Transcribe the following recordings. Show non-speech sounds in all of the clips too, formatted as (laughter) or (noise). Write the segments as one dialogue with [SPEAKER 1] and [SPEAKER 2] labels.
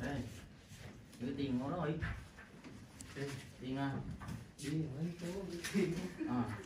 [SPEAKER 1] đây gửi tiền rồi đây tiền à?
[SPEAKER 2] Đi mấy số đi. Tìm
[SPEAKER 1] à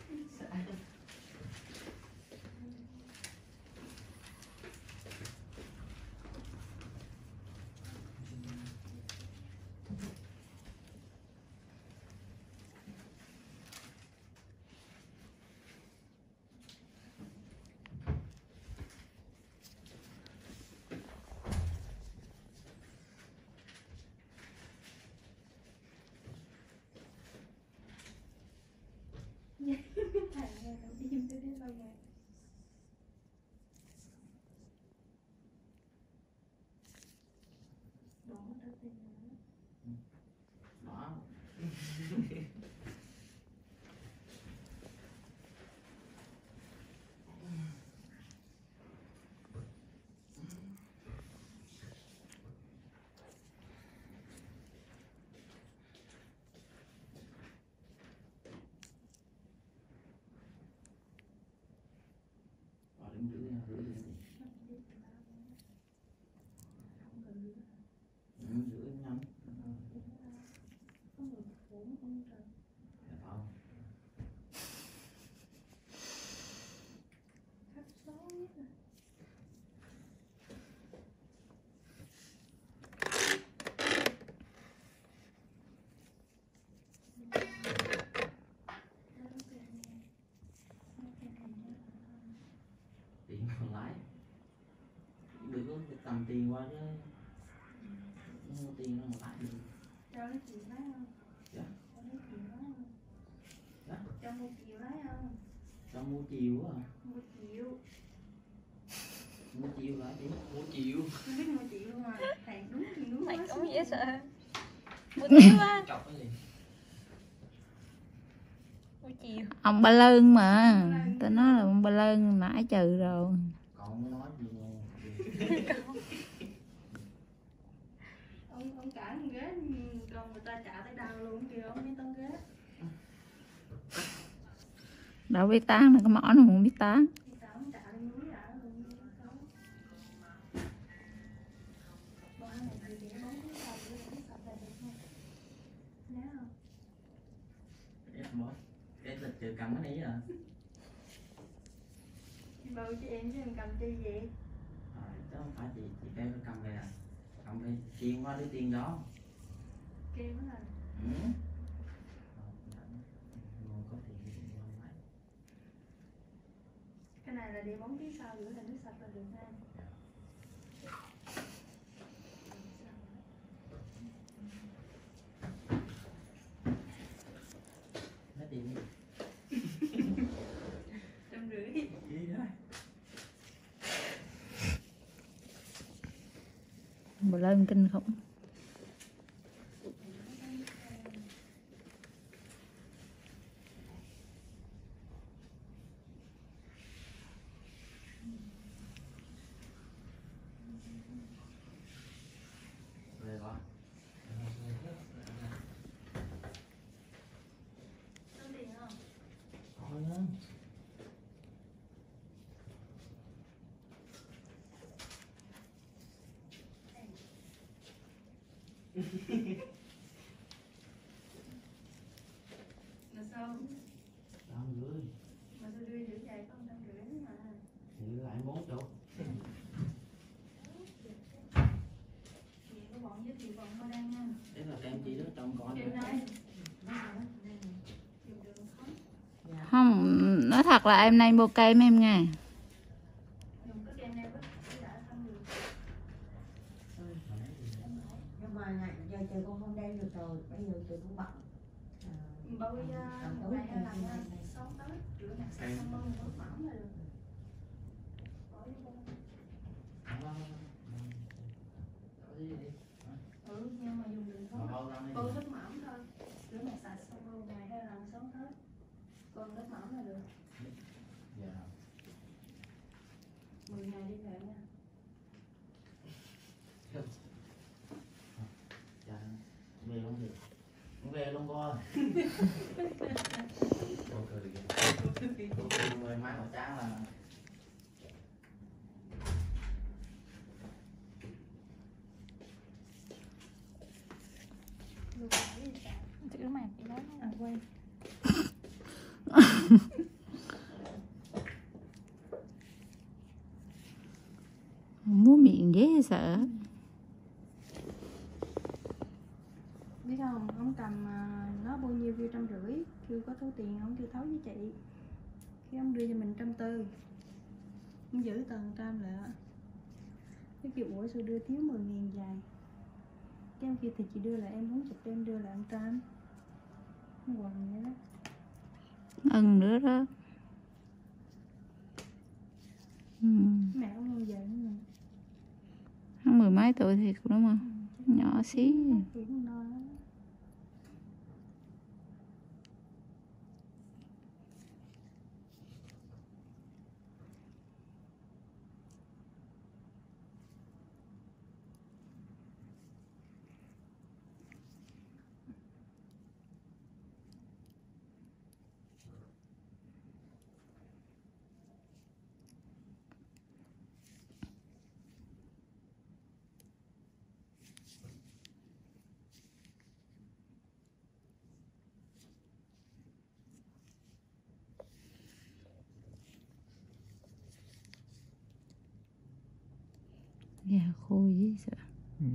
[SPEAKER 3] Thầy nghe đâu đi giùm tôi đi lâu rồi. Bỏ tao tiền nữa.
[SPEAKER 1] đó Ờ, đứng giữ đi, giữ đi, giữ đi. Ừ, giữ nhanh.
[SPEAKER 3] Có người phụ ông trời.
[SPEAKER 1] Dạ thôi.
[SPEAKER 3] Khách số nhất là
[SPEAKER 1] tiền còn lãi đừng có cầm tiền qua chứ mua tiền nó mà lãi được
[SPEAKER 3] cho nó chịu lái không?
[SPEAKER 1] Dạ.
[SPEAKER 3] Cho nó chịu lái không?
[SPEAKER 1] Dạ.
[SPEAKER 3] Cho mua chịu lái không?
[SPEAKER 1] cho mua chiều á
[SPEAKER 3] Mua chịu.
[SPEAKER 1] mua chiều lãi chứ mua chiều
[SPEAKER 3] Không biết mua luôn mà. Thầy đúng thì đúng
[SPEAKER 4] mày
[SPEAKER 3] quá
[SPEAKER 4] cũng
[SPEAKER 3] xíu.
[SPEAKER 4] dễ sợ mua (laughs)
[SPEAKER 1] chọc cái gì
[SPEAKER 4] chiều
[SPEAKER 5] ông ba lơn mà tao nói là ông ba lơn nãy trừ rồi
[SPEAKER 1] còn nói gì (laughs) nè
[SPEAKER 3] ông ông cả thằng ghế còn người ta trả tới đầu luôn kìa ông ghế.
[SPEAKER 5] Đâu biết tán là cái mỏ nó không biết tán.
[SPEAKER 1] Trừ cầm cái này à
[SPEAKER 3] bầu cho em chứ em cầm chi vậy
[SPEAKER 1] à, chứ không phải chị chị kêu cầm về à? Cầm về tiền qua lấy tiền đó
[SPEAKER 3] kêu là
[SPEAKER 1] ừ.
[SPEAKER 3] Cái này là để bóng phía sau rửa là nước sạch là được ha
[SPEAKER 1] lấy tiền đi
[SPEAKER 3] trăm rưỡi.
[SPEAKER 1] Đi đó
[SPEAKER 5] ba lên kinh khủng
[SPEAKER 1] về con
[SPEAKER 3] có tiền không
[SPEAKER 1] thôi á (laughs)
[SPEAKER 3] là sao?
[SPEAKER 1] Trăm rưỡi
[SPEAKER 3] mà tôi đưa giữ chạy không trăm rưỡi mà?
[SPEAKER 1] Thì lại bốn chục
[SPEAKER 3] chị có bọn với chị bọn mà đang nha
[SPEAKER 1] đấy là kem chị đó trong con
[SPEAKER 3] dùng đường không?
[SPEAKER 5] Không nói thật là em nay mua kem em nghe
[SPEAKER 3] dùng cái kem này với đã xong được
[SPEAKER 6] nhưng mà ngày giờ trời con không đem được rồi bây giờ trời cũng bận à,
[SPEAKER 3] bao giờ
[SPEAKER 6] cầm
[SPEAKER 3] một
[SPEAKER 6] túi
[SPEAKER 3] ngày sáu tới. Rửa sạch xong bông nước mỏng là được. Bông. ừ nhưng mà dùng đường không bơm nước mỏng thôi. Rửa nhặt sạch xong bông ngày hai lần sống hết. Còn nước mỏng là được. 10 ngày đi về nha
[SPEAKER 1] về luôn đi về luôn con
[SPEAKER 3] quay. (laughs)
[SPEAKER 5] Múa miệng dễ sợ.
[SPEAKER 3] Biết không ông cầm à, nó bao nhiêu kêu trăm rưỡi kêu có số tiền ông kêu thấu với chị. Khi ông đưa cho mình trăm tư ông giữ tầng trăm lại á cái kiểu ủa sao đưa thiếu 10 nghìn dài? Cái em kia thì chị đưa lại em muốn chụp em đưa lại ông trăm
[SPEAKER 5] ưng nữa đó. Ừ.
[SPEAKER 3] mẹ cũng
[SPEAKER 5] vậy, mười mấy tuổi thì đúng không nhỏ xí.
[SPEAKER 3] Kiểu con đôi lắm.
[SPEAKER 5] da khô dễ sợ
[SPEAKER 1] Ừ.